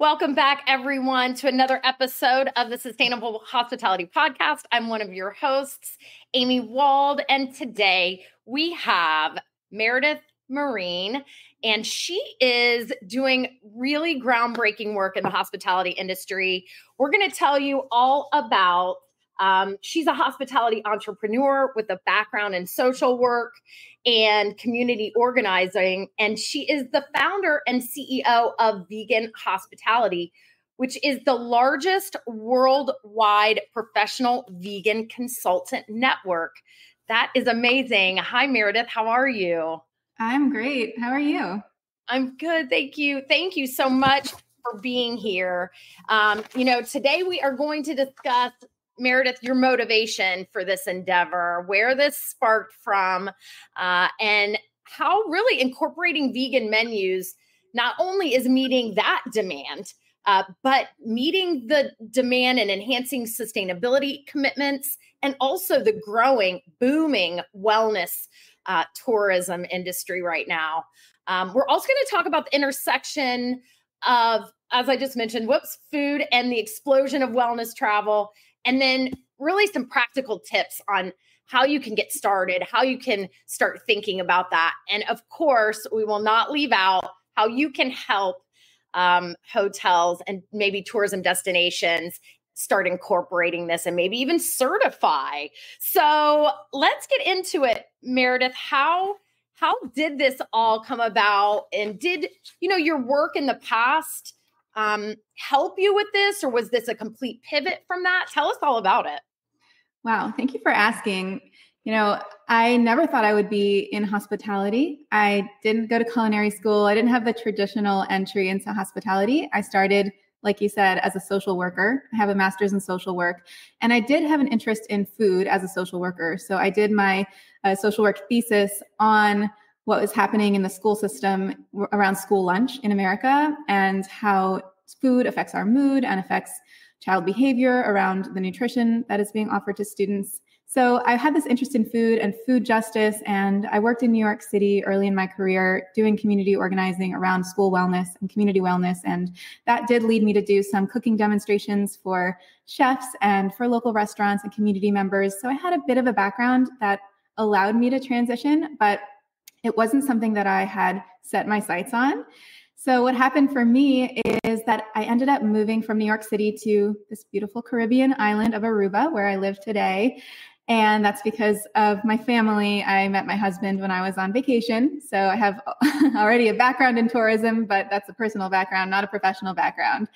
Welcome back, everyone, to another episode of the Sustainable Hospitality Podcast. I'm one of your hosts, Amy Wald, and today we have Meredith Marine, and she is doing really groundbreaking work in the hospitality industry. We're going to tell you all about um, she's a hospitality entrepreneur with a background in social work and community organizing. And she is the founder and CEO of Vegan Hospitality, which is the largest worldwide professional vegan consultant network. That is amazing. Hi, Meredith. How are you? I'm great. How are you? I'm good. Thank you. Thank you so much for being here. Um, you know, today we are going to discuss Meredith, your motivation for this endeavor, where this sparked from, uh, and how really incorporating vegan menus not only is meeting that demand, uh, but meeting the demand and enhancing sustainability commitments, and also the growing, booming wellness uh, tourism industry right now. Um, we're also going to talk about the intersection of, as I just mentioned, whoops, food and the explosion of wellness travel and then really some practical tips on how you can get started, how you can start thinking about that. And of course, we will not leave out how you can help um, hotels and maybe tourism destinations start incorporating this and maybe even certify. So let's get into it, Meredith. How how did this all come about? And did you know your work in the past um, help you with this, or was this a complete pivot from that? Tell us all about it. Wow, thank you for asking. You know, I never thought I would be in hospitality. I didn't go to culinary school. I didn't have the traditional entry into hospitality. I started, like you said, as a social worker. I have a master's in social work. And I did have an interest in food as a social worker. So I did my uh, social work thesis on what was happening in the school system around school lunch in America and how food affects our mood and affects child behavior around the nutrition that is being offered to students. So I had this interest in food and food justice, and I worked in New York City early in my career doing community organizing around school wellness and community wellness. And that did lead me to do some cooking demonstrations for chefs and for local restaurants and community members. So I had a bit of a background that allowed me to transition, but it wasn't something that I had set my sights on. So, what happened for me is that I ended up moving from New York City to this beautiful Caribbean island of Aruba, where I live today. And that's because of my family. I met my husband when I was on vacation. So, I have already a background in tourism, but that's a personal background, not a professional background.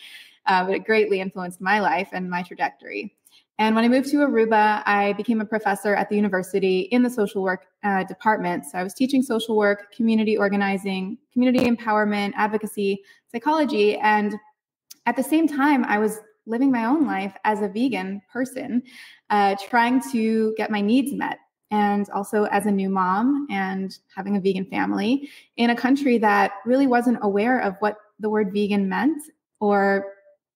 Uh, but it greatly influenced my life and my trajectory. And when I moved to Aruba, I became a professor at the university in the social work uh, department. So I was teaching social work, community organizing, community empowerment, advocacy, psychology. And at the same time, I was living my own life as a vegan person, uh, trying to get my needs met. And also as a new mom and having a vegan family in a country that really wasn't aware of what the word vegan meant or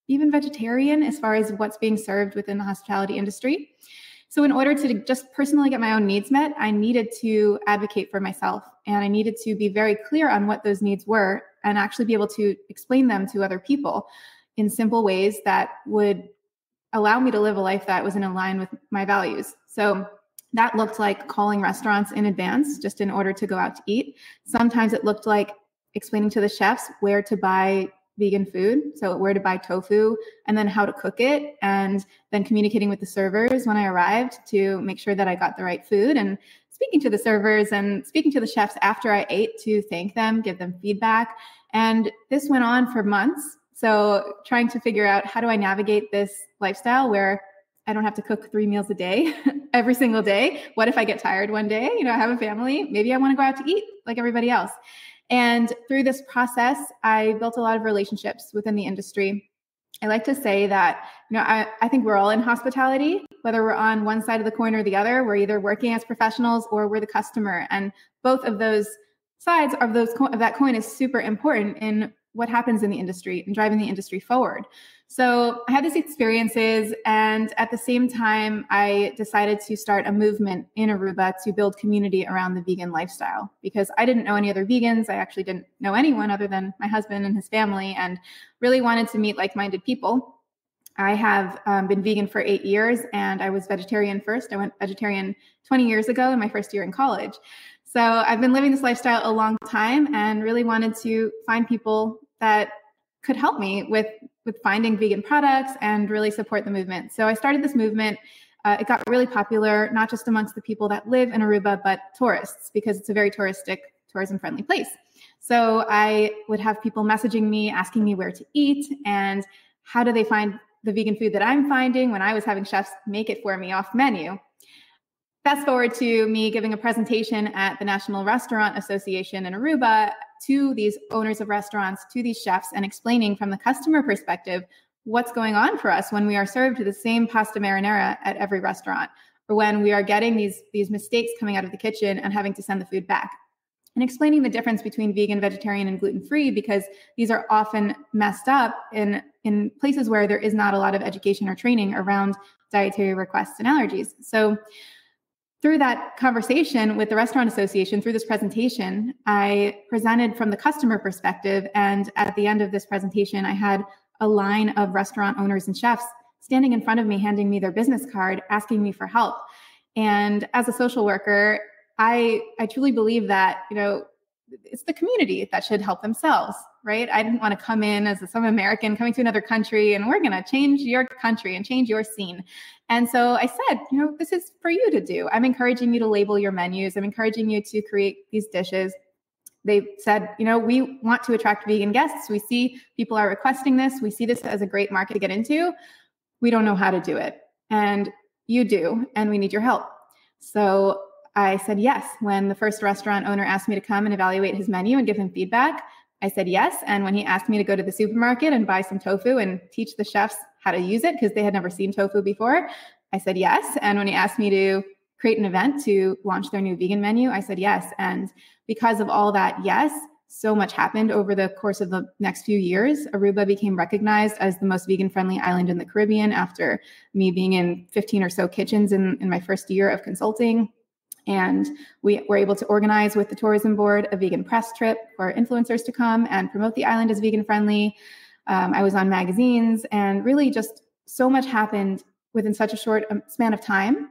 even vegetarian as far as what's being served within the hospitality industry. So, in order to just personally get my own needs met, I needed to advocate for myself and I needed to be very clear on what those needs were and actually be able to explain them to other people in simple ways that would allow me to live a life that was in line with my values. So, that looked like calling restaurants in advance just in order to go out to eat. Sometimes it looked like explaining to the chefs where to buy vegan food. So, where to buy tofu and then how to cook it, and then communicating with the servers when I arrived to make sure that I got the right food and speaking to the servers and speaking to the chefs after I ate to thank them, give them feedback. And this went on for months. So, trying to figure out how do I navigate this lifestyle where I don't have to cook three meals a day every single day. What if I get tired one day? You know, I have a family. Maybe I want to go out to eat like everybody else. And through this process, I built a lot of relationships within the industry. I like to say that, you know, I, I think we're all in hospitality, whether we're on one side of the coin or the other. We're either working as professionals or we're the customer. And both of those sides of those of that coin is super important in what happens in the industry and driving the industry forward. So I had these experiences, and at the same time, I decided to start a movement in Aruba to build community around the vegan lifestyle because I didn't know any other vegans. I actually didn't know anyone other than my husband and his family, and really wanted to meet like minded people. I have um, been vegan for eight years, and I was vegetarian first. I went vegetarian 20 years ago in my first year in college. So I've been living this lifestyle a long time and really wanted to find people that could help me with with finding vegan products and really support the movement. So I started this movement. Uh, it got really popular, not just amongst the people that live in Aruba, but tourists, because it's a very touristic, tourism friendly place. So I would have people messaging me, asking me where to eat and how do they find the vegan food that I'm finding when I was having chefs make it for me off menu. Fast forward to me giving a presentation at the National Restaurant Association in Aruba to these owners of restaurants, to these chefs, and explaining from the customer perspective what's going on for us when we are served the same pasta marinara at every restaurant, or when we are getting these, these mistakes coming out of the kitchen and having to send the food back. And explaining the difference between vegan, vegetarian, and gluten free because these are often messed up in, in places where there is not a lot of education or training around dietary requests and allergies. So, through that conversation with the restaurant association through this presentation i presented from the customer perspective and at the end of this presentation i had a line of restaurant owners and chefs standing in front of me handing me their business card asking me for help. And as a social worker i i truly believe that you know it's the community that should help themselves right i didn't want to come in as some american coming to another country and we're going to change your country and change your scene and so I said, you know, this is for you to do. I'm encouraging you to label your menus. I'm encouraging you to create these dishes. They said, you know, we want to attract vegan guests. We see people are requesting this. We see this as a great market to get into. We don't know how to do it. And you do, and we need your help. So I said yes. When the first restaurant owner asked me to come and evaluate his menu and give him feedback, I said yes. And when he asked me to go to the supermarket and buy some tofu and teach the chefs how to use it because they had never seen tofu before, I said yes. And when he asked me to create an event to launch their new vegan menu, I said yes. And because of all that, yes, so much happened over the course of the next few years. Aruba became recognized as the most vegan friendly island in the Caribbean after me being in 15 or so kitchens in, in my first year of consulting. And we were able to organize with the tourism board a vegan press trip for influencers to come and promote the island as vegan friendly. Um, I was on magazines, and really just so much happened within such a short um, span of time.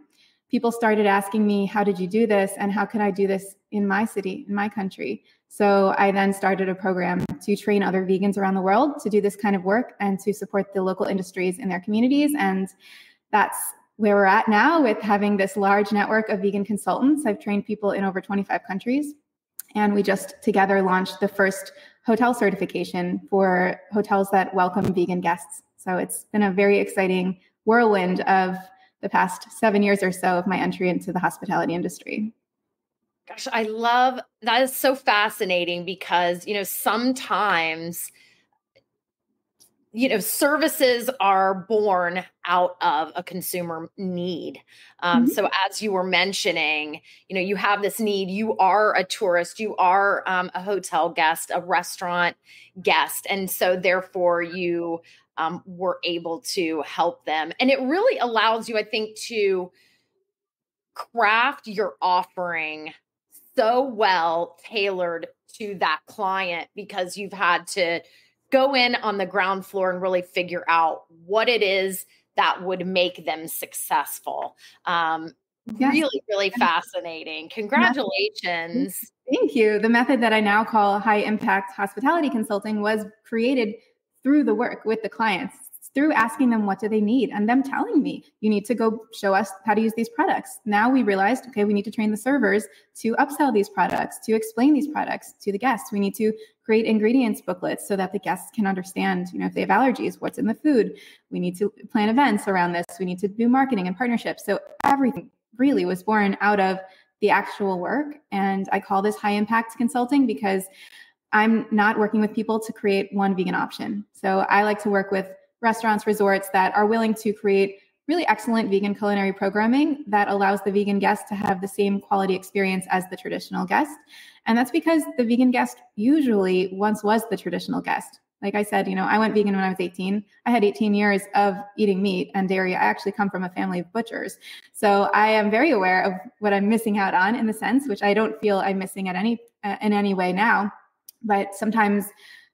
People started asking me, How did you do this? And how can I do this in my city, in my country? So I then started a program to train other vegans around the world to do this kind of work and to support the local industries in their communities. And that's where we're at now with having this large network of vegan consultants. I've trained people in over 25 countries. And we just together launched the first hotel certification for hotels that welcome vegan guests. So it's been a very exciting whirlwind of the past seven years or so of my entry into the hospitality industry. Gosh, I love that is so fascinating because, you know, sometimes you know services are born out of a consumer need um, mm-hmm. so as you were mentioning you know you have this need you are a tourist you are um, a hotel guest a restaurant guest and so therefore you um, were able to help them and it really allows you i think to craft your offering so well tailored to that client because you've had to go in on the ground floor and really figure out what it is that would make them successful. Um, yes. Really, really fascinating. Congratulations. Thank you. The method that I now call high impact hospitality consulting was created through the work with the clients through asking them what do they need? And them telling me you need to go show us how to use these products. Now we realized okay we need to train the servers to upsell these products to explain these products to the guests. We need to create ingredients booklets so that the guests can understand you know if they have allergies what's in the food. We need to plan events around this. We need to do marketing and partnerships. So everything really was born out of the actual work. And i call this high impact consulting because i'm not working with people to create one vegan option. So i like to work with restaurants, resorts that are willing to create really excellent vegan culinary programming that allows the vegan guest to have the same quality experience as the traditional guest. And that's because the vegan guest usually once was the traditional guest. like I said, you know, I went vegan when I was 18. I had 18 years of eating meat and dairy. I actually come from a family of butchers. So I am very aware of what I'm missing out on in the sense, which I don't feel I'm missing at any uh, in any way now. But sometimes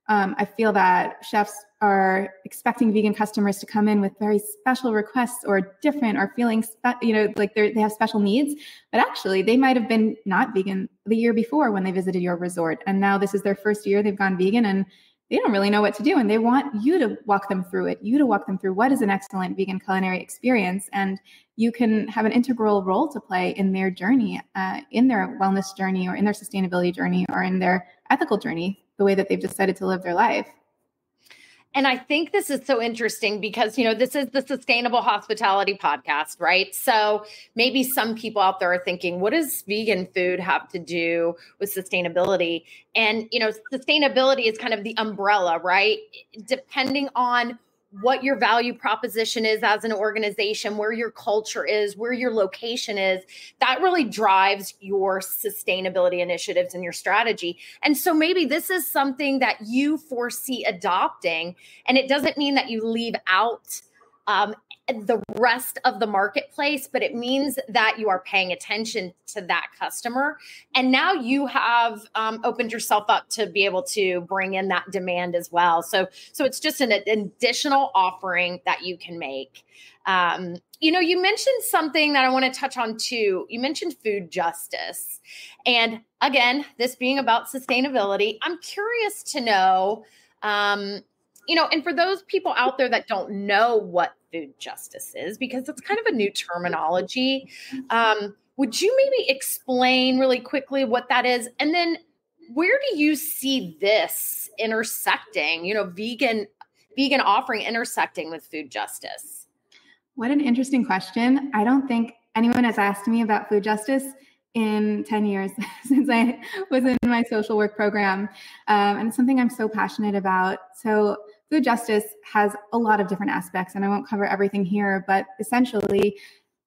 um, I feel that chefs are expecting vegan customers to come in with very special requests or different or feeling, spe- you know, like they have special needs. But actually, they might have been not vegan the year before when they visited your resort. And now this is their first year they've gone vegan and they don't really know what to do and they want you to walk them through it you to walk them through what is an excellent vegan culinary experience and you can have an integral role to play in their journey uh, in their wellness journey or in their sustainability journey or in their ethical journey the way that they've decided to live their life and I think this is so interesting because, you know, this is the Sustainable Hospitality podcast, right? So maybe some people out there are thinking, what does vegan food have to do with sustainability? And, you know, sustainability is kind of the umbrella, right? Depending on what your value proposition is as an organization, where your culture is, where your location is, that really drives your sustainability initiatives and your strategy. And so maybe this is something that you foresee adopting. And it doesn't mean that you leave out um, the rest of the marketplace, but it means that you are paying attention to that customer. And now you have um, opened yourself up to be able to bring in that demand as well. So, so it's just an, additional offering that you can make. Um, you know, you mentioned something that I want to touch on too. You mentioned food justice. And again, this being about sustainability, I'm curious to know um, you know, and for those people out there that don't know what food justice is, because it's kind of a new terminology, um, would you maybe explain really quickly what that is? And then where do you see this intersecting, you know, vegan vegan offering intersecting with food justice? What an interesting question. I don't think anyone has asked me about food justice in 10 years since I was in my social work program. Um, and it's something I'm so passionate about. So, food justice has a lot of different aspects, and I won't cover everything here, but essentially,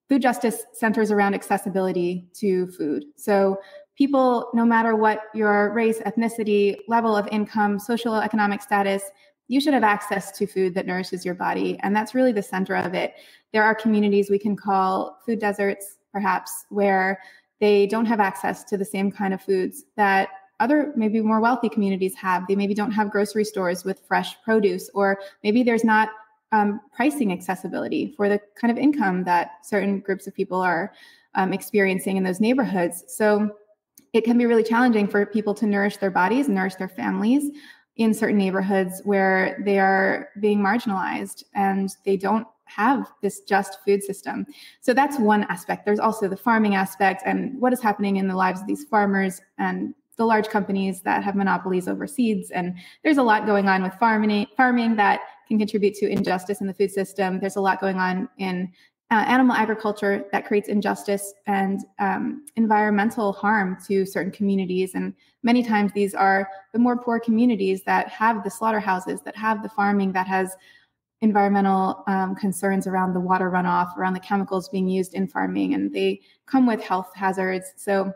food justice centers around accessibility to food. So, people, no matter what your race, ethnicity, level of income, social economic status, you should have access to food that nourishes your body. And that's really the center of it. There are communities we can call food deserts, perhaps, where they don't have access to the same kind of foods that other maybe more wealthy communities have. They maybe don't have grocery stores with fresh produce, or maybe there's not um, pricing accessibility for the kind of income that certain groups of people are um, experiencing in those neighborhoods. So it can be really challenging for people to nourish their bodies, nourish their families in certain neighborhoods where they are being marginalized and they don't have this just food system. So that's one aspect. There's also the farming aspect and what is happening in the lives of these farmers and the large companies that have monopolies over seeds. And there's a lot going on with farming, farming that can contribute to injustice in the food system. There's a lot going on in uh, animal agriculture that creates injustice and um, environmental harm to certain communities. And many times these are the more poor communities that have the slaughterhouses, that have the farming that has environmental um, concerns around the water runoff, around the chemicals being used in farming, and they come with health hazards. So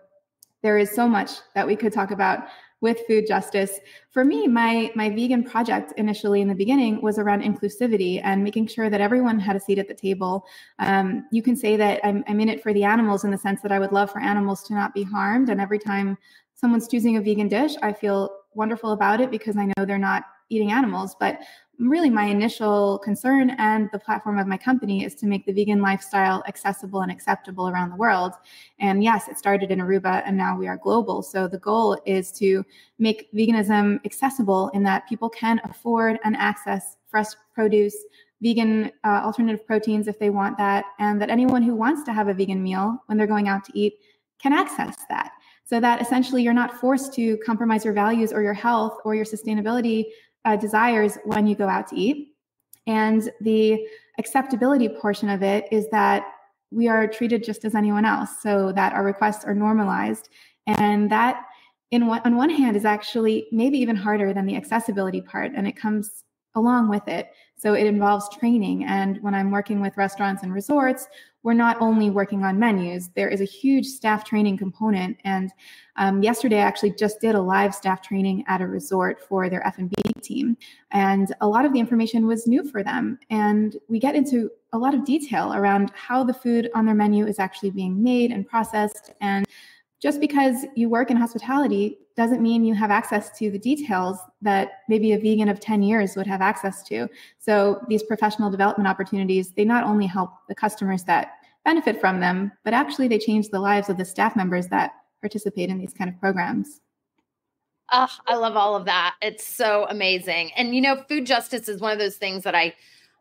there is so much that we could talk about with food justice. For me, my my vegan project initially in the beginning was around inclusivity and making sure that everyone had a seat at the table. Um, you can say that I'm, I'm in it for the animals in the sense that I would love for animals to not be harmed. And every time someone's choosing a vegan dish, I feel wonderful about it because I know they're not eating animals. But really my initial concern and the platform of my company is to make the vegan lifestyle accessible and acceptable around the world. And yes, it started in Aruba and now we are global. So the goal is to make veganism accessible in that people can afford and access fresh produce, vegan uh, alternative proteins if they want that, and that anyone who wants to have a vegan meal when they're going out to eat can access that. So that essentially you're not forced to compromise your values or your health or your sustainability uh, desires when you go out to eat. And the acceptability portion of it is that we are treated just as anyone else, so that our requests are normalized. And that, in one, on one hand, is actually maybe even harder than the accessibility part. And it comes along with it. So it involves training. And when I'm working with restaurants and resorts, we're not only working on menus, there is a huge staff training component. And um, yesterday, I actually just did a live staff training at a resort for their F&B team. And a lot of the information was new for them. And we get into a lot of detail around how the food on their menu is actually being made and processed. And just because you work in hospitality doesn't mean you have access to the details that maybe a vegan of 10 years would have access to. So these professional development opportunities, they not only help the customers that benefit from them, but actually they change the lives of the staff members that participate in these kind of programs. Oh, I love all of that. It's so amazing. And you know, food justice is one of those things that I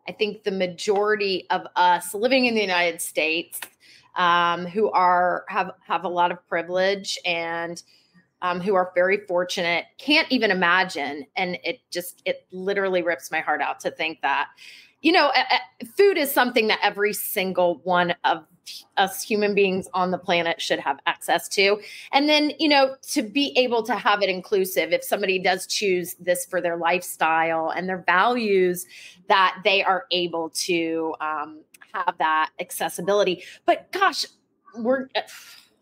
I think the majority of us living in the United States um, who are have have a lot of privilege and um, who are very fortunate can't even imagine. And it just it literally rips my heart out to think that you know food is something that every single one of us human beings on the planet should have access to. And then you know to be able to have it inclusive if somebody does choose this for their lifestyle and their values that they are able to um, have that accessibility. But gosh, we're uh,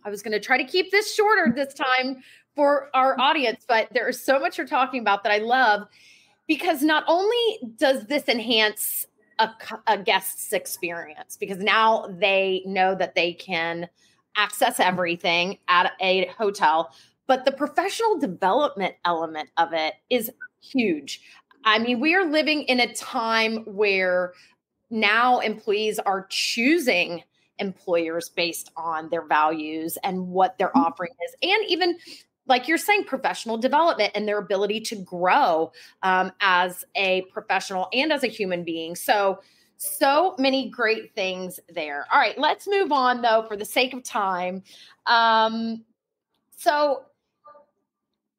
I was going to try to keep this shorter this time for our audience, but there is so much you're talking about that I love because not only does this enhance a, a guest's experience because now they know that they can access everything at a hotel, but the professional development element of it is huge. I mean, we are living in a time where now employees are choosing employers based on their values and what their mm-hmm. offering is and even like you're saying professional development and their ability to grow um, as a professional and as a human being. So so many great things there. All right let's move on though for the sake of time. Um, so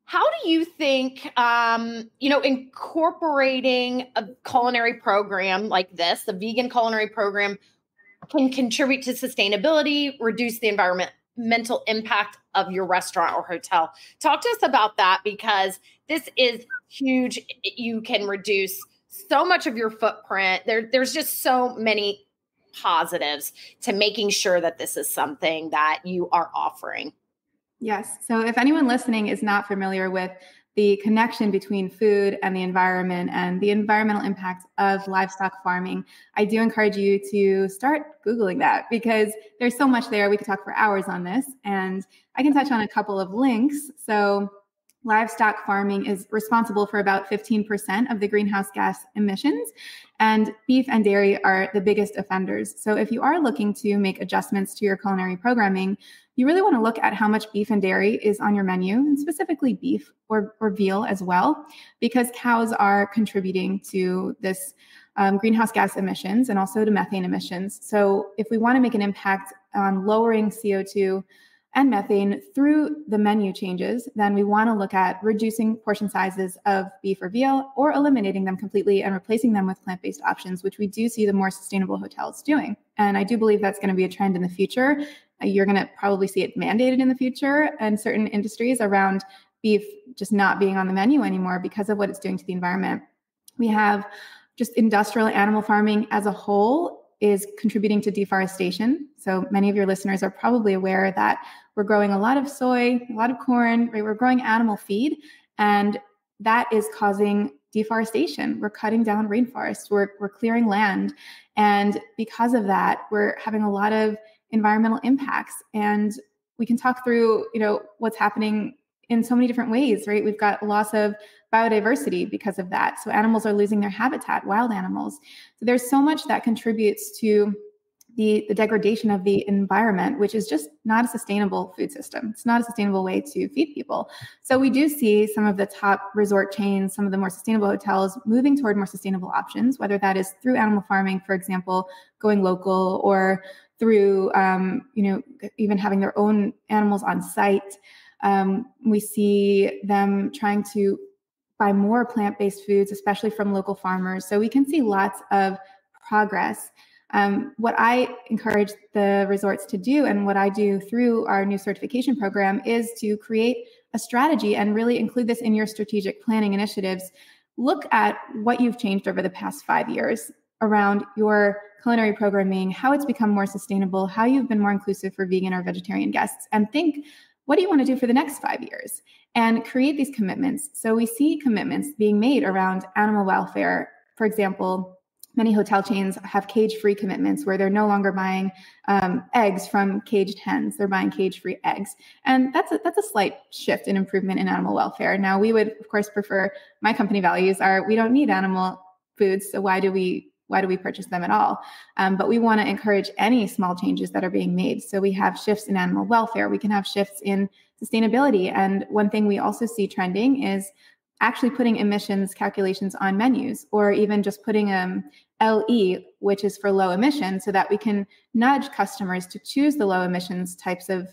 how do you think, um, you know, incorporating a culinary program like this, the vegan culinary program, can contribute to sustainability, reduce the environmental impact of your restaurant or hotel? Talk to us about that because this is huge. You can reduce so much of your footprint. There, there's just so many positives to making sure that this is something that you are offering. Yes. So if anyone listening is not familiar with the connection between food and the environment and the environmental impact of livestock farming, I do encourage you to start Googling that because there's so much there. We could talk for hours on this. And I can touch on a couple of links. So livestock farming is responsible for about 15% of the greenhouse gas emissions, and beef and dairy are the biggest offenders. So, if you are looking to make adjustments to your culinary programming, you really want to look at how much beef and dairy is on your menu, and specifically beef or, or veal as well, because cows are contributing to this um, greenhouse gas emissions and also to methane emissions. So, if we want to make an impact on lowering CO2 and methane through the menu changes, then we want to look at reducing portion sizes of beef or veal or eliminating them completely and replacing them with plant based options, which we do see the more sustainable hotels doing. And I do believe that's going to be a trend in the future. Uh, you're going to probably see it mandated in the future in certain industries around beef just not being on the menu anymore because of what it's doing to the environment. We have just industrial animal farming as a whole is contributing to deforestation. So many of your listeners are probably aware that we're growing a lot of soy, a lot of corn, right? We're growing animal feed, and that is causing deforestation. We're cutting down rainforests, we're, we're clearing land. And because of that, we're having a lot of environmental impacts and we can talk through you know what's happening in so many different ways right we've got loss of biodiversity because of that so animals are losing their habitat wild animals so there's so much that contributes to the, the degradation of the environment, which is just not a sustainable food system. It's not a sustainable way to feed people. So we do see some of the top resort chains, some of the more sustainable hotels moving toward more sustainable options, whether that is through animal farming, for example, going local, or through um, you know even having their own animals on site. Um, we see them trying to buy more plant-based foods, especially from local farmers. So we can see lots of progress. Um, what I encourage the resorts to do, and what I do through our new certification program, is to create a strategy and really include this in your strategic planning initiatives look at what you've changed over the past five years around your culinary programming, how it's become more sustainable, how you've been more inclusive for vegan or vegetarian guests, and think what do you want to do for the next five years? And create these commitments. So we see commitments being made around animal welfare. For example, many hotel chains have cage free commitments where they're no longer buying um, eggs from caged hens they're buying cage free eggs and that's a, that's a slight shift in improvement in animal welfare now we would of course prefer my company values are we don't need animal foods so why do we why do we purchase them at all? Um, but we want to encourage any small changes that are being made. So we have shifts in animal welfare, we can have shifts in sustainability. And one thing we also see trending is actually putting emissions calculations on menus or even just putting um, LE, which is for low emission, so that we can nudge customers to choose the low emissions types of,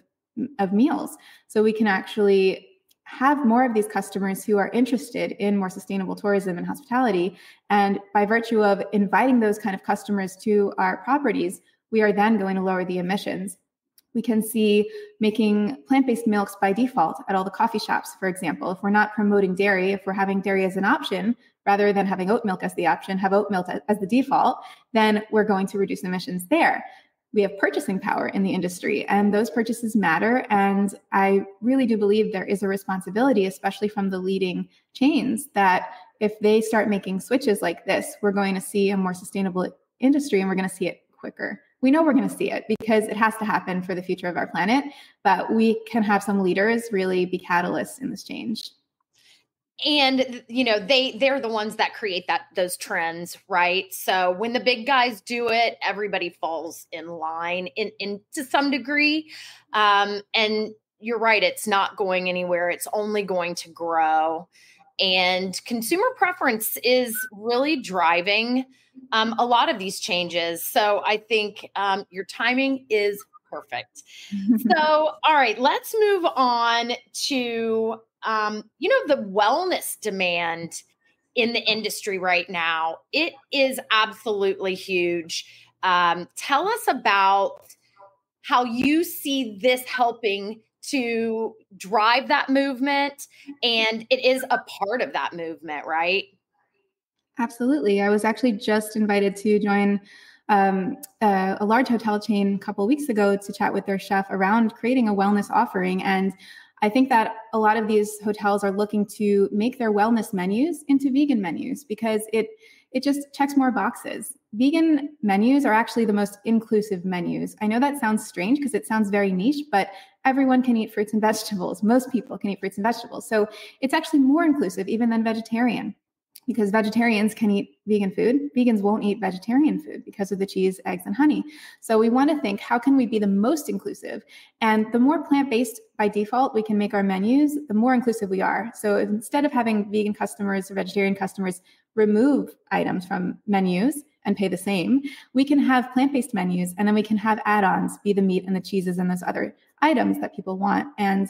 of meals. So we can actually have more of these customers who are interested in more sustainable tourism and hospitality. And by virtue of inviting those kind of customers to our properties, we are then going to lower the emissions. We can see making plant based milks by default at all the coffee shops, for example. If we're not promoting dairy, if we're having dairy as an option, rather than having oat milk as the option, have oat milk as the default, then we're going to reduce emissions there we have purchasing power in the industry and those purchases matter. And i really do believe there is a responsibility especially from the leading chains that if they start making switches like this we're going to see a more sustainable industry and we're going to see it quicker. We know we're going to see it because it has to happen for the future of our planet but we can have some leaders really be catalysts in this change and you know they they're the ones that create that those trends right? So when the big guys do it everybody falls in line in, in to some degree. Um and you're right it's not going anywhere. It's only going to grow. And consumer preference is really driving um, a lot of these changes. So i think um, your timing is perfect. So all right let's move on to um, you know, the wellness demand in the industry right now, it is absolutely huge. Um, tell us about how you see this helping to drive that movement. And it is a part of that movement, right? Absolutely. I was actually just invited to join um, a, a, large hotel chain a couple weeks ago to chat with their chef around creating a wellness offering. And I think that a lot of these hotels are looking to make their wellness menus into vegan menus because it it just checks more boxes. Vegan menus are actually the most inclusive menus. I know that sounds strange because it sounds very niche, but everyone can eat fruits and vegetables. Most people can eat fruits and vegetables. So it's actually more inclusive even than vegetarian because vegetarians can eat vegan food. Vegans won't eat vegetarian food because of the cheese, eggs, and honey. So we want to think how can we be the most inclusive? And the more plant based by default we can make our menus, the more inclusive we are. So instead of having vegan customers or vegetarian customers remove items from menus and pay the same, we can have plant based menus and then we can have add ons be the meat and the cheeses and those other items that people want. And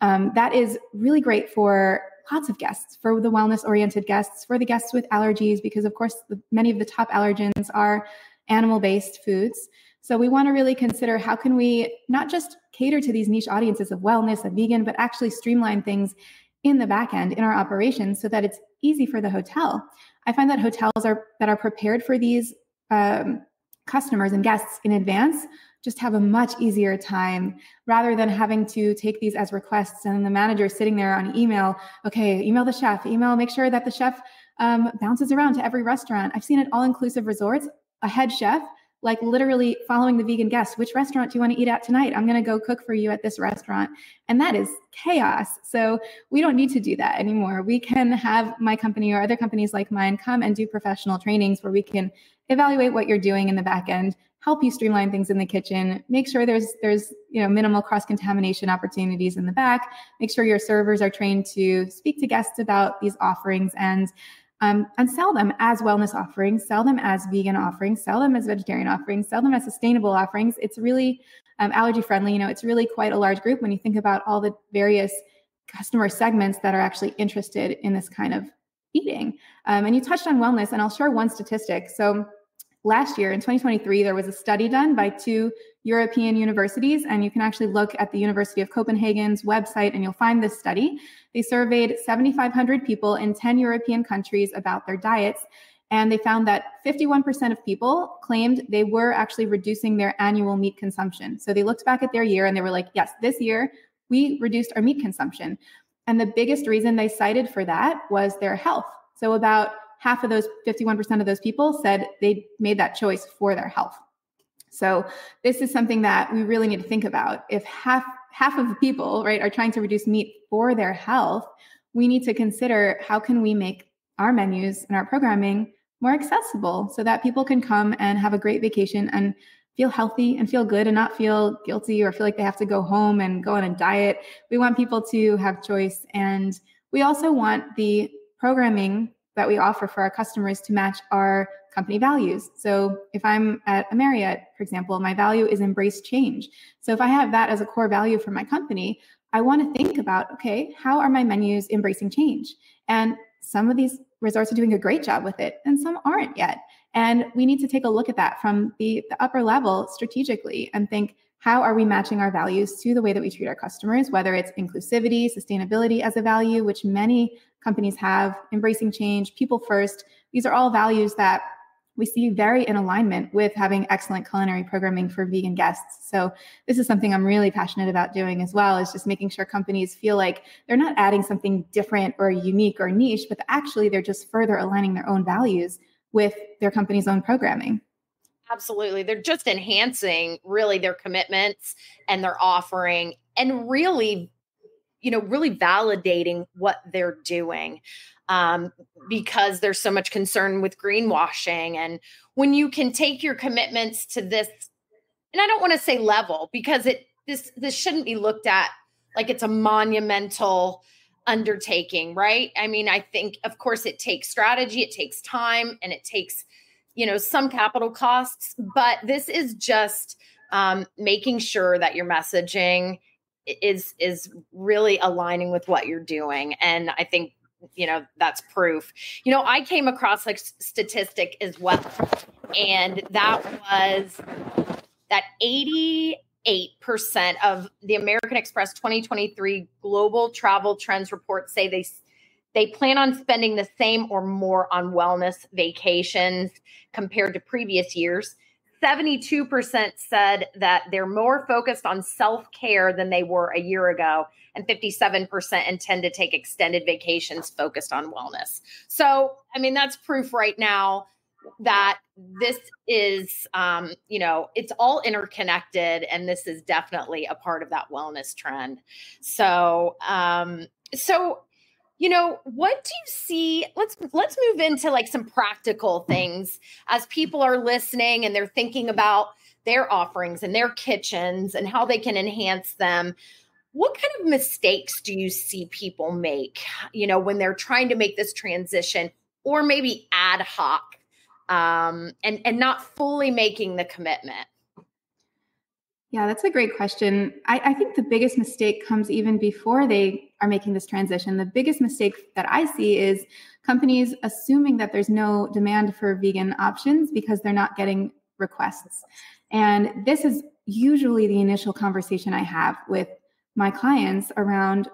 um, that is really great for lots of guests for the wellness oriented guests, for the guests with allergies, because of course, the, many of the top allergens are animal based foods. So we want to really consider how can we not just cater to these niche audiences of wellness, of vegan, but actually streamline things in the back end in our operations so that it's easy for the hotel. I find that hotels are that are prepared for these um, customers and guests in advance just have a much easier time rather than having to take these as requests and the manager sitting there on email. Okay, email the chef, email, make sure that the chef um, bounces around to every restaurant. I've seen it all inclusive resorts, a head chef like literally following the vegan guests. Which restaurant do you want to eat at tonight? I'm going to go cook for you at this restaurant. And that is chaos. So we don't need to do that anymore. We can have my company or other companies like mine come and do professional trainings where we can evaluate what you're doing in the back end help you streamline things in the kitchen make sure there's there's you know minimal cross contamination opportunities in the back make sure your servers are trained to speak to guests about these offerings and um, and sell them as wellness offerings sell them as vegan offerings sell them as vegetarian offerings sell them as sustainable offerings. It's really um, allergy friendly. You know it's really quite a large group when you think about all the various customer segments that are actually interested in this kind of eating. Um, and you touched on wellness and i'll share one statistic. So last year in 2023, there was a study done by two European universities, and you can actually look at the University of Copenhagen's website and you'll find this study. They surveyed 7,500 people in 10 European countries about their diets, and they found that 51% of people claimed they were actually reducing their annual meat consumption. So they looked back at their year and they were like, yes, this year we reduced our meat consumption. And the biggest reason they cited for that was their health. So about half of those 51% of those people said they made that choice for their health. So this is something that we really need to think about. If half half of the people, right, are trying to reduce meat for their health, we need to consider how can we make our menus and our programming more accessible so that people can come and have a great vacation and feel healthy and feel good and not feel guilty or feel like they have to go home and go on a diet. We want people to have choice and we also want the programming that we offer for our customers to match our company values. So if I'm at a Marriott, for example, my value is embrace change. So if I have that as a core value for my company, I want to think about okay, how are my menus embracing change? And some of these resorts are doing a great job with it, and some aren't yet. And we need to take a look at that from the, the upper level strategically and think how are we matching our values to the way that we treat our customers, whether it's inclusivity, sustainability as a value, which many companies have, embracing change, people first. These are all values that we see very in alignment with having excellent culinary programming for vegan guests. So this is something I'm really passionate about doing as well is just making sure companies feel like they're not adding something different or unique or niche, but actually they're just further aligning their own values with their company's own programming. Absolutely. They're just enhancing really their commitments and their offering and really you know really validating what they're doing um, because there's so much concern with greenwashing. And when you can take your commitments to this, and I don't want to say level because it this this shouldn't be looked at like it's a monumental undertaking, right? I mean, I think of course it takes strategy, it takes time, and it takes you know some capital costs, but this is just um, making sure that your messaging is is really aligning with what you're doing and i think you know that's proof. You know i came across like statistic as well and that was that 88% of the american express 2023 global travel trends report say they they plan on spending the same or more on wellness vacations compared to previous years 72% said that they're more focused on self care than they were a year ago, and 57% intend to take extended vacations focused on wellness. So, I mean, that's proof right now that this is, um, you know, it's all interconnected, and this is definitely a part of that wellness trend. So, um, so you know what do you see? Let's let's move into like some practical things as people are listening and they're thinking about their offerings and their kitchens and how they can enhance them. What kind of mistakes do you see people make you know when they're trying to make this transition or maybe ad hoc um, and and not fully making the commitment yeah, that's a great question. I, I, think the biggest mistake comes even before they are making this transition. The biggest mistake that I see is companies assuming that there's no demand for vegan options because they're not getting requests. And this is usually the initial conversation I have with my clients around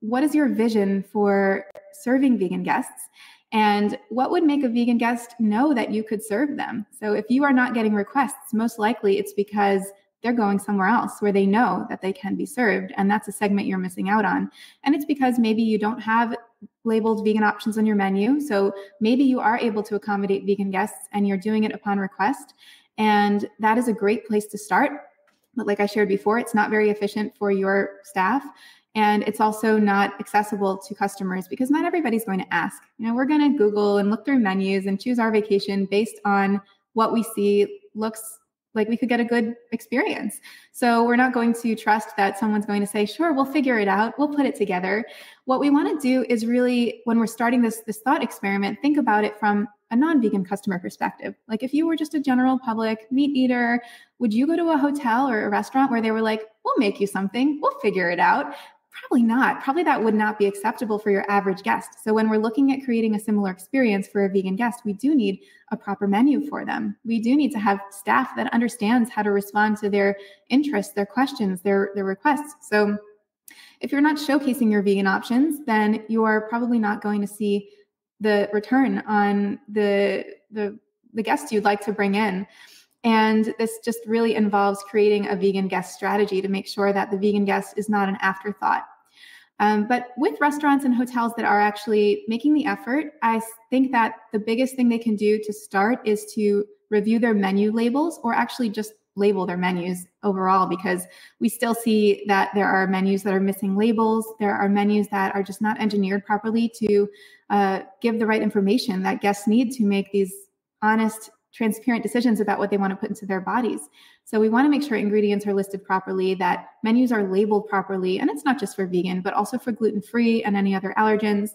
what is your vision for serving vegan guests? And what would make a vegan guest know that you could serve them? So if you are not getting requests, most likely it's because they're going somewhere else where they know that they can be served. And that's a segment you're missing out on. And it's because maybe you don't have labeled vegan options on your menu. So maybe you are able to accommodate vegan guests and you're doing it upon request. And that is a great place to start. But like I shared before, it's not very efficient for your staff. And it's also not accessible to customers because not everybody's going to ask. You know, we're going to Google and look through menus and choose our vacation based on what we see looks like we could get a good experience. So we're not going to trust that someone's going to say, "Sure, we'll figure it out. We'll put it together." What we want to do is really when we're starting this this thought experiment, think about it from a non-vegan customer perspective. Like if you were just a general public meat eater, would you go to a hotel or a restaurant where they were like, "We'll make you something. We'll figure it out." Probably not. Probably that would not be acceptable for your average guest. So, when we're looking at creating a similar experience for a vegan guest, we do need a proper menu for them. We do need to have staff that understands how to respond to their interests, their questions, their, their requests. So, if you're not showcasing your vegan options, then you are probably not going to see the return on the the the guests you'd like to bring in. And this just really involves creating a vegan guest strategy to make sure that the vegan guest is not an afterthought. Um, but with restaurants and hotels that are actually making the effort, I think that the biggest thing they can do to start is to review their menu labels or actually just label their menus overall because we still see that there are menus that are missing labels. There are menus that are just not engineered properly to uh, give the right information that guests need to make these honest transparent decisions about what they want to put into their bodies. So we want to make sure ingredients are listed properly, that menus are labeled properly, and it's not just for vegan, but also for gluten free and any other allergens.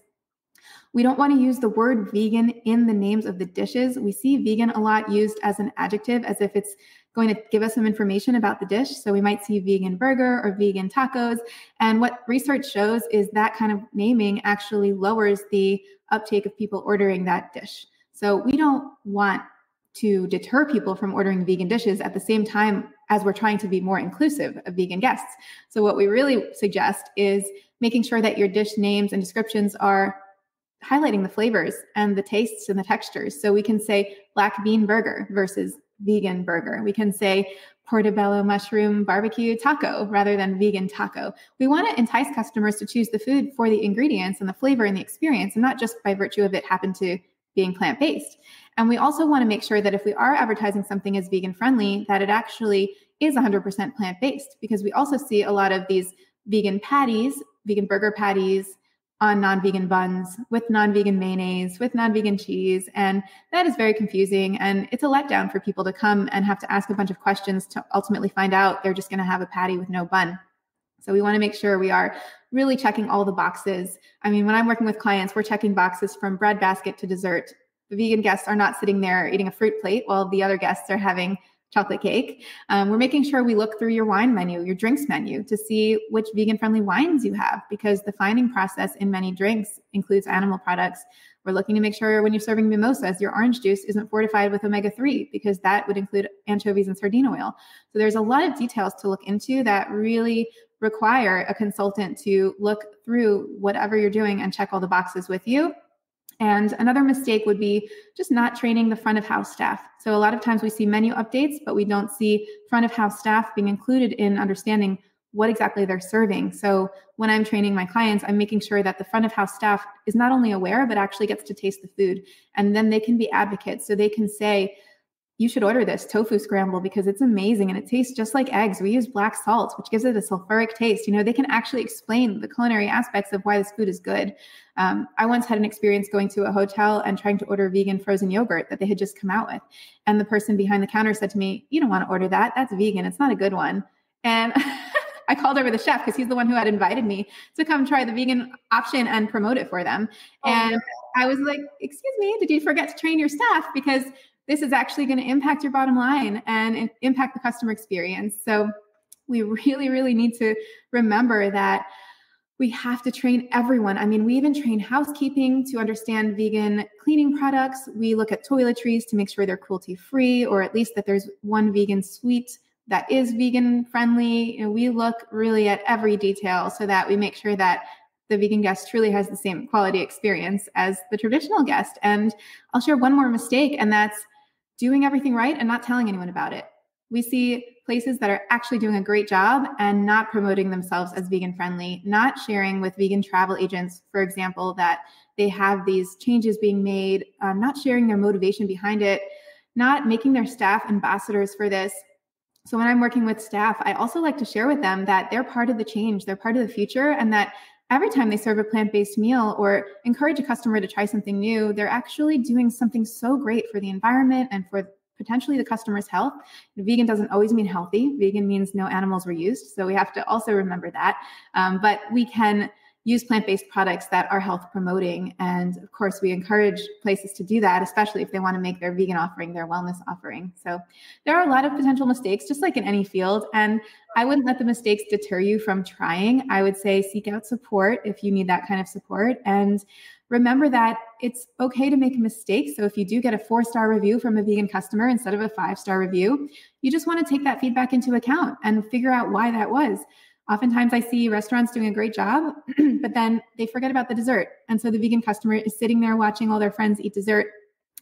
We don't want to use the word vegan in the names of the dishes. We see vegan a lot used as an adjective, as if it's going to give us some information about the dish. So we might see vegan burger or vegan tacos. And what research shows is that kind of naming actually lowers the uptake of people ordering that dish. So we don't want to deter people from ordering vegan dishes at the same time as we're trying to be more inclusive of vegan guests. So, what we really suggest is making sure that your dish names and descriptions are highlighting the flavors and the tastes and the textures. So, we can say black bean burger versus vegan burger. We can say portobello mushroom barbecue taco rather than vegan taco. We want to entice customers to choose the food for the ingredients and the flavor and the experience, and not just by virtue of it happen to being plant based. And we also want to make sure that if we are advertising something as vegan friendly, that it actually is 100% plant based, because we also see a lot of these vegan patties, vegan burger patties on non vegan buns with non vegan mayonnaise, with non vegan cheese. And that is very confusing. And it's a letdown for people to come and have to ask a bunch of questions to ultimately find out they're just going to have a patty with no bun. So we want to make sure we are really checking all the boxes. I mean, when I'm working with clients, we're checking boxes from bread basket to dessert. The vegan guests are not sitting there eating a fruit plate while the other guests are having chocolate cake. Um, we're making sure we look through your wine menu, your drinks menu to see which vegan friendly wines you have because the fining process in many drinks includes animal products. We're looking to make sure when you're serving mimosas, your orange juice isn't fortified with omega 3 because that would include anchovies and sardine oil. So there's a lot of details to look into that really require a consultant to look through whatever you're doing and check all the boxes with you. And another mistake would be just not training the front of house staff. So a lot of times we see menu updates, but we don't see front of house staff being included in understanding what exactly they're serving. So when I'm training my clients, I'm making sure that the front of house staff is not only aware, but actually gets to taste the food. And then they can be advocates. So they can say, you should order this tofu scramble because it's amazing and it tastes just like eggs. We use black salt, which gives it a sulfuric taste. You know, they can actually explain the culinary aspects of why this food is good. Um, I once had an experience going to a hotel and trying to order vegan frozen yogurt that they had just come out with. And the person behind the counter said to me, You don't want to order that. That's vegan. It's not a good one. And I called over the chef because he's the one who had invited me to come try the vegan option and promote it for them. Oh, and I was like, Excuse me, did you forget to train your staff? Because this is actually going to impact your bottom line and impact the customer experience. So we really, really need to remember that we have to train everyone. I mean, we even train housekeeping to understand vegan cleaning products. We look at toiletries to make sure they're cruelty free, or at least that there's one vegan suite that is vegan friendly. You know, we look really at every detail so that we make sure that the vegan guest truly has the same quality experience as the traditional guest. And I'll share one more mistake, and that's doing everything right and not telling anyone about it. We see places that are actually doing a great job and not promoting themselves as vegan friendly, not sharing with vegan travel agents, for example, that they have these changes being made, um, not sharing their motivation behind it, not making their staff ambassadors for this. So when I'm working with staff, I also like to share with them that they're part of the change, they're part of the future, and that every time they serve a plant based meal or encourage a customer to try something new, they're actually doing something so great for the environment and for potentially the customer's health. Vegan doesn't always mean healthy, vegan means no animals were used. So we have to also remember that. Um, but we can use plant-based products that are health promoting. And of course we encourage places to do that especially if they want to make their vegan offering their wellness offering. So there are a lot of potential mistakes just like in any field. And i wouldn't let the mistakes deter you from trying. I would say seek out support if you need that kind of support. And remember that it's okay to make a mistake. So if you do get a four star review from a vegan customer instead of a five star review you just want to take that feedback into account and figure out why that was Oftentimes, I see restaurants doing a great job, but then they forget about the dessert. And so the vegan customer is sitting there watching all their friends eat dessert.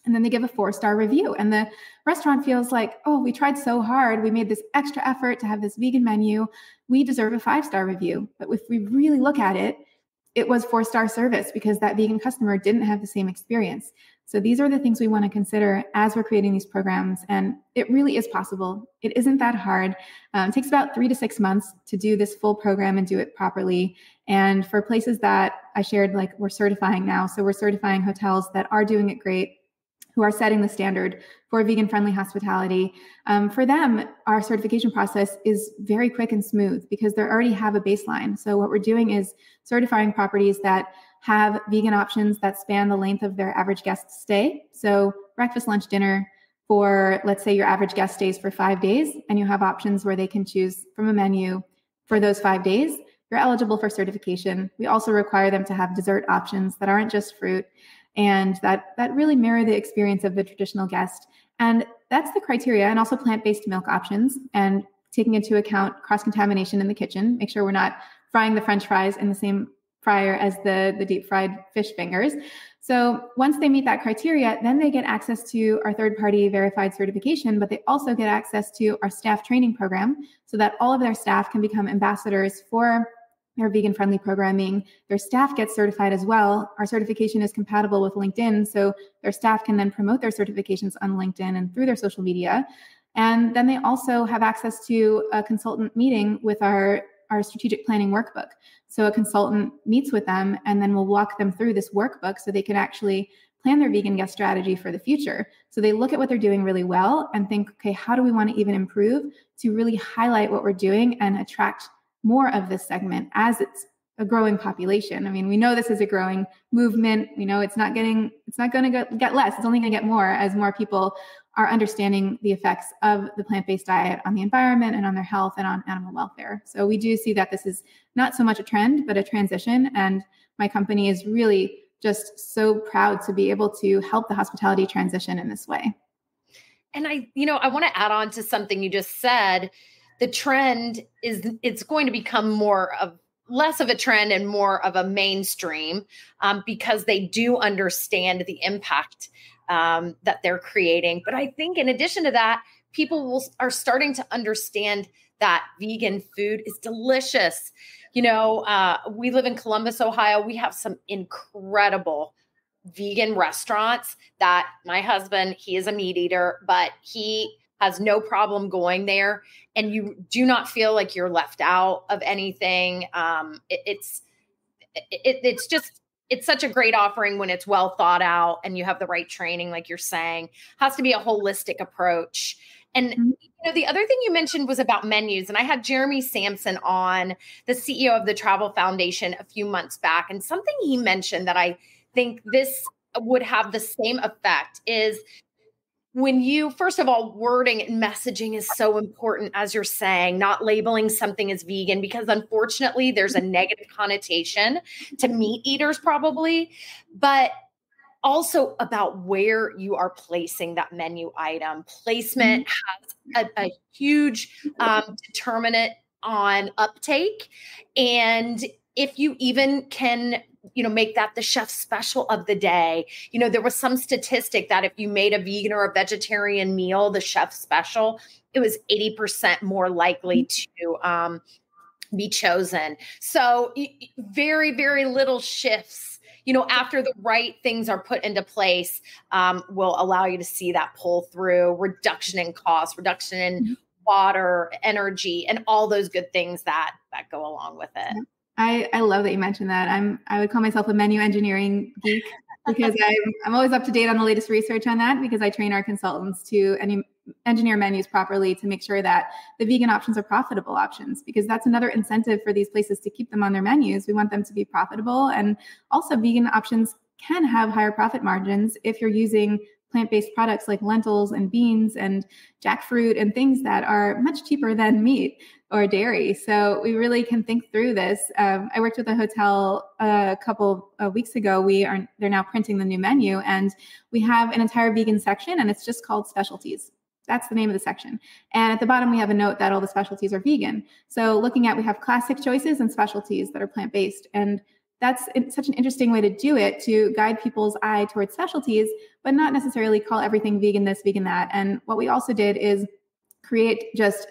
And then they give a four star review. And the restaurant feels like, oh, we tried so hard. We made this extra effort to have this vegan menu. We deserve a five star review. But if we really look at it, it was four star service because that vegan customer didn't have the same experience. So these are the things we want to consider as we're creating these programs. And it really is possible. It isn't that hard. Um, it takes about three to six months to do this full program and do it properly. And for places that I shared, like we're certifying now, so we're certifying hotels that are doing it great, who are setting the standard for vegan friendly hospitality. Um, for them, our certification process is very quick and smooth because they already have a baseline. So what we're doing is certifying properties that have vegan options that span the length of their average guest stay. So, breakfast, lunch, dinner for, let's say, your average guest stays for five days, and you have options where they can choose from a menu for those five days. You're eligible for certification. We also require them to have dessert options that aren't just fruit and that, that really mirror the experience of the traditional guest. And that's the criteria, and also plant based milk options and taking into account cross contamination in the kitchen. Make sure we're not frying the french fries in the same fryer as the, the deep fried fish fingers. So once they meet that criteria, then they get access to our third party verified certification, but they also get access to our staff training program so that all of their staff can become ambassadors for their vegan friendly programming. Their staff gets certified as well. Our certification is compatible with LinkedIn, so their staff can then promote their certifications on LinkedIn and through their social media. And then they also have access to a consultant meeting with our our strategic planning workbook. So a consultant meets with them and then we'll walk them through this workbook so they can actually plan their vegan guest strategy for the future. So they look at what they're doing really well and think, okay, how do we want to even improve to really highlight what we're doing and attract more of this segment as it's a growing population. I mean, we know this is a growing movement. We know it's not getting, it's not going to get less. It's only going to get more as more people are understanding the effects of the plant based diet on the environment and on their health and on animal welfare. So we do see that this is not so much a trend, but a transition. And my company is really just so proud to be able to help the hospitality transition in this way. And I, you know, I want to add on to something you just said. The trend is it's going to become more of less of a trend and more of a mainstream um, because they do understand the impact um, that they're creating. But I think in addition to that, people will are starting to understand that vegan food is delicious. You know, uh, we live in Columbus, Ohio. We have some incredible vegan restaurants that my husband, he is a meat eater, but he has no problem going there and you do not feel like you're left out of anything um, it, it's it, it's just it's such a great offering when it's well thought out and you have the right training like you're saying has to be a holistic approach and mm-hmm. you know the other thing you mentioned was about menus and i had jeremy sampson on the ceo of the travel foundation a few months back and something he mentioned that i think this would have the same effect is when you first of all wording and messaging is so important as you're saying not labeling something as vegan because unfortunately there's a negative connotation to meat eaters probably but also about where you are placing that menu item placement mm-hmm. has a, a huge um, determinant on uptake and if you even can you know make that the chef special of the day you know there was some statistic that if you made a vegan or a vegetarian meal the chef special it was 80% more likely mm-hmm. to um, be chosen so very very little shifts you know after the right things are put into place um, will allow you to see that pull through reduction in cost reduction in mm-hmm. water energy and all those good things that that go along with it I, I love that you mentioned that. I'm I would call myself a menu engineering geek. because I'm, I'm always up to date on the latest research on that because I train our consultants to any, engineer menus properly to make sure that the vegan options are profitable options because that's another incentive for these places to keep them on their menus. We want them to be profitable and also vegan options can have higher profit margins if you're using plant-based products like lentils and beans and jackfruit and things that are much cheaper than meat or dairy. So we really can think through this. Um, I worked with a hotel a couple of weeks ago. We are they're now printing the new menu, and we have an entire vegan section, and it's just called specialties. That's the name of the section. And at the bottom, we have a note that all the specialties are vegan. So looking at, we have classic choices and specialties that are plant based, and that's such an interesting way to do it to guide people's eye towards specialties, but not necessarily call everything vegan this, vegan that. And what we also did is create just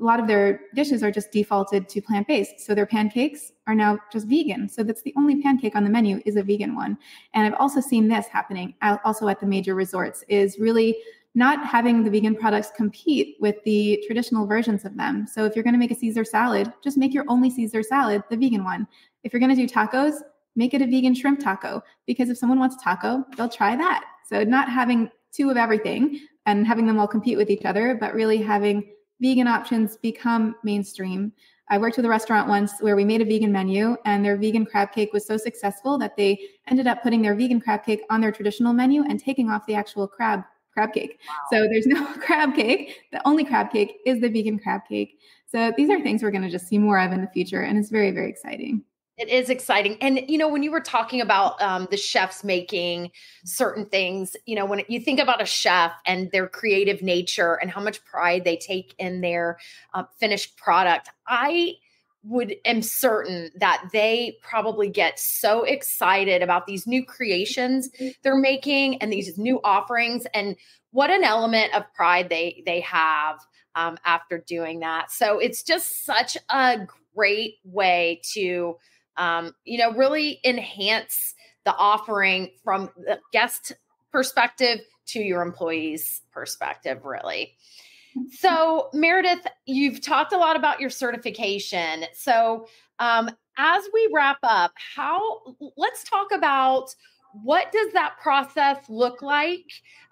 a lot of their dishes are just defaulted to plant based. So their pancakes are now just vegan. So that's the only pancake on the menu is a vegan one. And I've also seen this happening also at the major resorts is really not having the vegan products compete with the traditional versions of them. So if you're going to make a Caesar salad, just make your only Caesar salad the vegan one. If you're going to do tacos, make it a vegan shrimp taco because if someone wants taco, they'll try that. So not having two of everything and having them all compete with each other, but really having vegan options become mainstream. I worked with a restaurant once where we made a vegan menu and their vegan crab cake was so successful that they ended up putting their vegan crab cake on their traditional menu and taking off the actual crab crab cake. Wow. So there's no crab cake. The only crab cake is the vegan crab cake. So these are things we're going to just see more of in the future and it's very very exciting. It is exciting. And, you know, when you were talking about um, the chefs making certain things, you know, when you think about a chef and their creative nature and how much pride they take in their uh, finished product, I would am certain that they probably get so excited about these new creations they're making and these new offerings and what an element of pride they they have um, after doing that so it's just such a great way to um, you know, really enhance the offering from the guest perspective to your employees' perspective, really. So, Meredith, you've talked a lot about your certification. So, um, as we wrap up, how let's talk about what does that process look like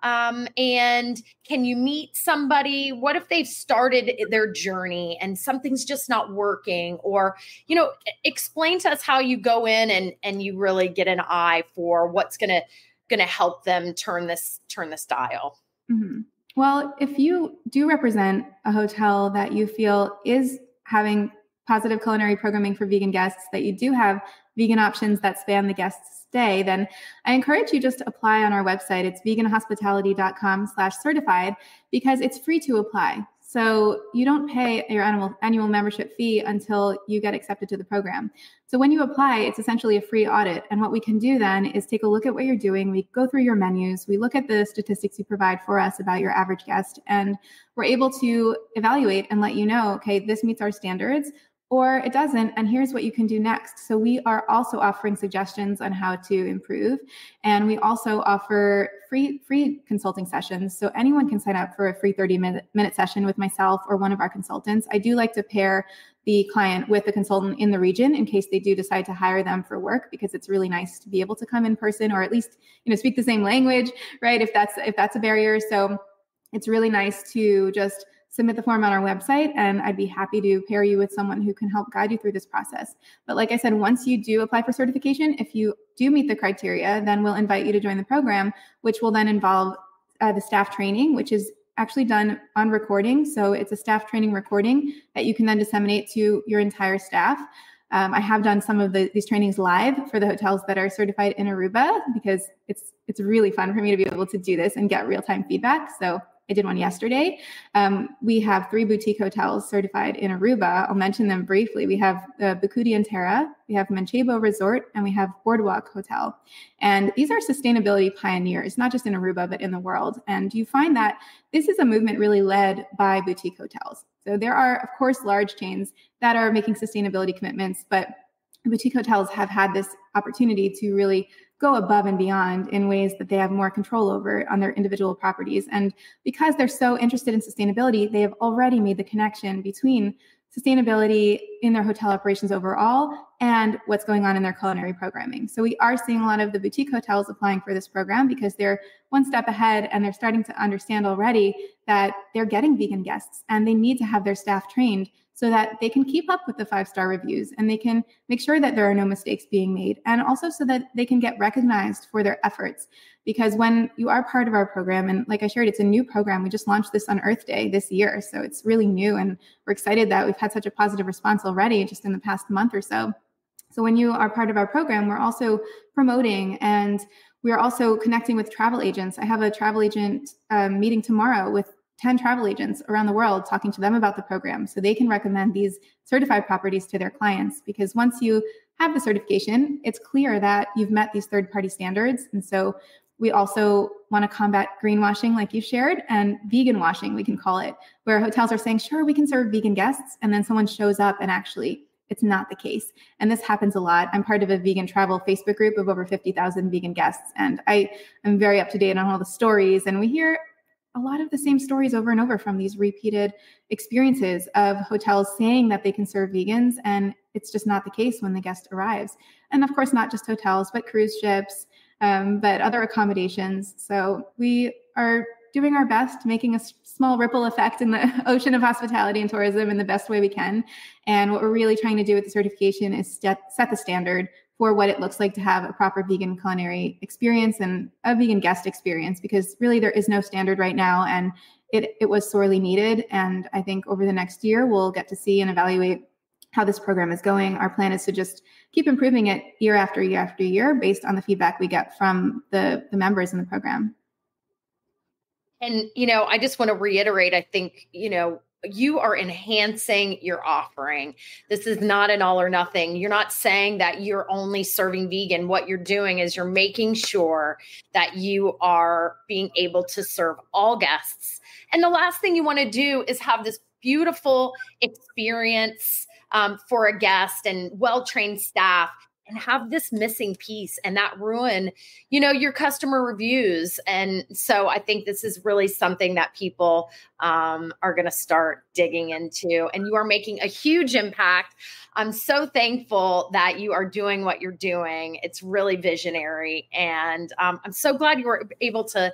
um, and can you meet somebody what if they've started their journey and something's just not working or you know explain to us how you go in and and you really get an eye for what's gonna gonna help them turn this turn this dial mm-hmm. Well if you do represent a hotel that you feel is having positive culinary programming for vegan guests that you do have vegan options that span the guests stay, then I encourage you just to apply on our website. It's veganhospitality.com slash certified because it's free to apply. So you don't pay your annual annual membership fee until you get accepted to the program. So when you apply, it's essentially a free audit. And what we can do then is take a look at what you're doing. We go through your menus, we look at the statistics you provide for us about your average guest, and we're able to evaluate and let you know, okay, this meets our standards or it doesn't and here's what you can do next. So we are also offering suggestions on how to improve and we also offer free free consulting sessions. So anyone can sign up for a free 30 minute, minute session with myself or one of our consultants. I do like to pair the client with a consultant in the region in case they do decide to hire them for work because it's really nice to be able to come in person or at least you know speak the same language right if that's if that's a barrier. So it's really nice to just submit the form on our website and I'd be happy to pair you with someone who can help guide you through this process. But like I said, once you do apply for certification, if you do meet the criteria, then we'll invite you to join the program, which will then involve uh, the staff training, which is actually done on recording. So it's a staff training recording that you can then disseminate to your entire staff. Um, I have done some of the, these trainings live for the hotels that are certified in Aruba because it's it's really fun for me to be able to do this and get real time feedback. So I did one yesterday. Um, we have three boutique hotels certified in Aruba. I'll mention them briefly. We have the Bucuti and Tara, we have Manchebo Resort, and we have Boardwalk Hotel. And these are sustainability pioneers, not just in Aruba, but in the world. And you find that this is a movement really led by boutique hotels. So there are, of course, large chains that are making sustainability commitments, but boutique hotels have had this opportunity to really go above and beyond in ways that they have more control over on their individual properties. And because they're so interested in sustainability, they have already made the connection between sustainability in their hotel operations overall and what's going on in their culinary programming. So we are seeing a lot of the boutique hotels applying for this program because they're one step ahead and they're starting to understand already that they're getting vegan guests and they need to have their staff trained so that they can keep up with the five star reviews and they can make sure that there are no mistakes being made and also so that they can get recognized for their efforts. Because when you are part of our program and like i shared it's a new program. We just launched this on earth day this year so it's really new and we're excited that we've had such a positive response already just in the past month or so. So when you are part of our program we're also promoting and we are also connecting with travel agents. I have a travel agent um, meeting tomorrow with 10 travel agents around the world talking to them about the program so they can recommend these certified properties to their clients because once you have the certification it's clear that you've met these third party standards and so we also want to combat greenwashing like you shared and vegan washing we can call it where hotels are saying sure we can serve vegan guests and then someone shows up and actually it's not the case. And this happens a lot. I'm part of a vegan travel Facebook group of over 50,000 vegan guests. And I am very up to date on all the stories. And we hear a lot of the same stories over and over from these repeated experiences of hotels saying that they can serve vegans and it's just not the case when the guest arrives. And of course not just hotels but cruise ships um, but other accommodations. So we are doing our best making a small ripple effect in the ocean of hospitality and tourism in the best way we can. And what we're really trying to do with the certification is set, set the standard for what it looks like to have a proper vegan culinary experience and a vegan guest experience because really there is no standard right now and it, it was sorely needed. And i think over the next year we'll get to see and evaluate how this program is going. Our plan is to just keep improving it year after year after year based on the feedback we get from the, the members in the program. And you know i just want to reiterate i think you know you are enhancing your offering. This is not an all or nothing. You're not saying that you're only serving vegan. What you're doing is you're making sure that you are being able to serve all guests. And the last thing you want to do is have this beautiful experience um, for a guest and well trained staff and have this missing piece and that ruin you know your customer reviews. And so i think this is really something that people um, are going to start digging into. And you are making a huge impact. I'm so thankful that you are doing what you're doing. It's really visionary. And um, i'm so glad you were able to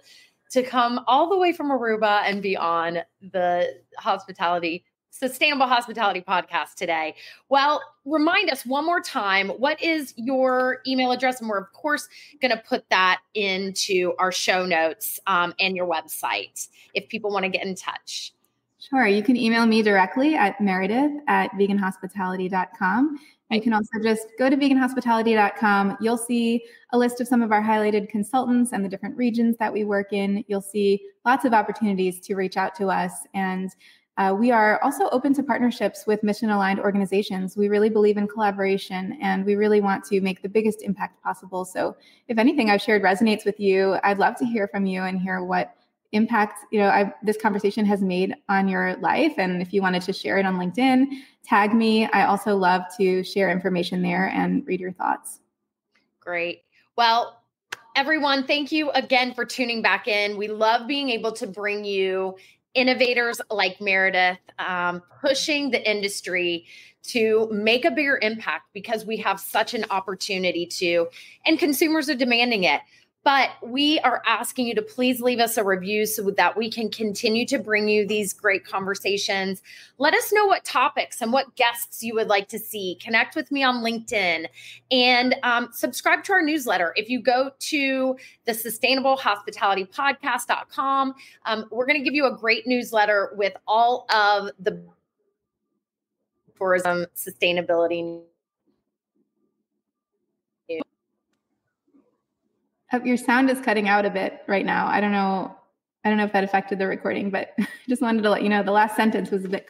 to come all the way from aruba and be on the hospitality Sustainable Hospitality Podcast today. Well, remind us one more time what is your email address? And we're, of course, going to put that into our show notes um, and your website if people want to get in touch. Sure. You can email me directly at meredith at veganhospitality.com. You can also just go to veganhospitality.com. You'll see a list of some of our highlighted consultants and the different regions that we work in. You'll see lots of opportunities to reach out to us. And uh, we are also open to partnerships with mission aligned organizations. We really believe in collaboration and we really want to make the biggest impact possible. So, if anything I've shared resonates with you, I'd love to hear from you and hear what impact you know I've, this conversation has made on your life. And if you wanted to share it on linkedin tag me. I also love to share information there and read your thoughts. Great. Well everyone thank you again for tuning back in. We love being able to bring you innovators like Meredith um, pushing the industry to make a bigger impact because we have such an opportunity to, and consumers are demanding it. But we are asking you to please leave us a review so that we can continue to bring you these great conversations. Let us know what topics and what guests you would like to see. Connect with me on LinkedIn and um, subscribe to our newsletter. If you go to the sustainable hospitality podcast.com, um, we're going to give you a great newsletter with all of the tourism sustainability Oh, your sound is cutting out a bit right now. I don't know. I don't know if that affected the recording, but I just wanted to let you know the last sentence was a bit